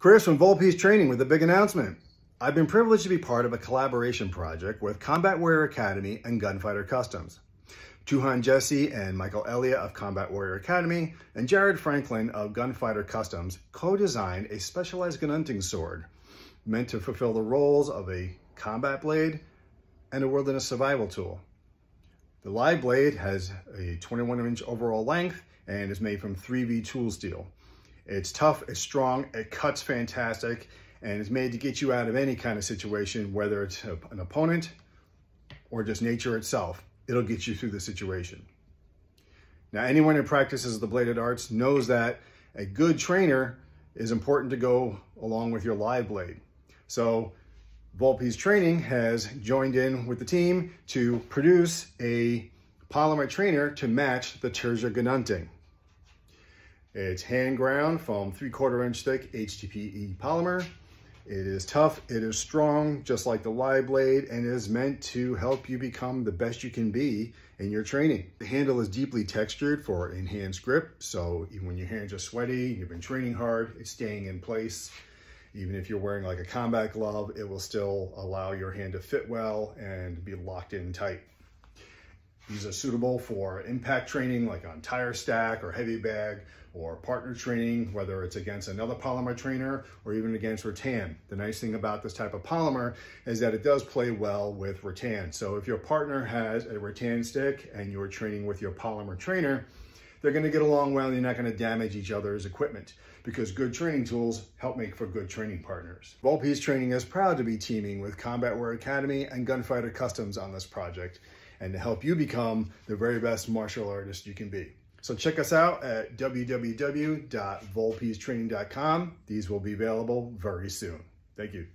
Chris from Vulpes Training with a big announcement. I've been privileged to be part of a collaboration project with Combat Warrior Academy and Gunfighter Customs. Tuhon Jesse and Michael Elliot of Combat Warrior Academy and Jarrod Franklin of Gunfighter Customs co-designed a specialized Ginunting sword meant to fulfill the roles of a combat blade and a wilderness survival tool. The live blade has a 21 inch overall length and is made from 3V tool steel. It's tough, it's strong, it cuts fantastic, and it's made to get you out of any kind of situation, whether it's an opponent or just nature itself. It'll get you through the situation. Now, anyone who practices the bladed arts knows that a good trainer is important to go along with your live blade. So Vulpes Training has joined in with the team to produce a polymer trainer to match the Tirsia Ginunting. It's hand ground from three quarter inch thick HDPE polymer. It is tough, it is strong, just like the lie blade, and is meant to help you become the best you can be in your training. The handle is deeply textured for enhanced grip, so even when your hands are sweaty, you've been training hard, it's staying in place. Even if you're wearing like a combat glove, it will still allow your hand to fit well and be locked in tight. These are suitable for impact training like on tire stack or heavy bag or partner training, whether it's against another polymer trainer or even against rattan. The nice thing about this type of polymer is that it does play well with rattan. So if your partner has a rattan stick and you're training with your polymer trainer, they're gonna get along well and you're not gonna damage each other's equipment because good training tools help make for good training partners. Vulpes Training is proud to be teaming with Combat Warrior Academy and Gunfighter Customs on this project and to help you become the very best martial artist you can be. So check us out at www.vulpestraining.com. These will be available very soon. Thank you.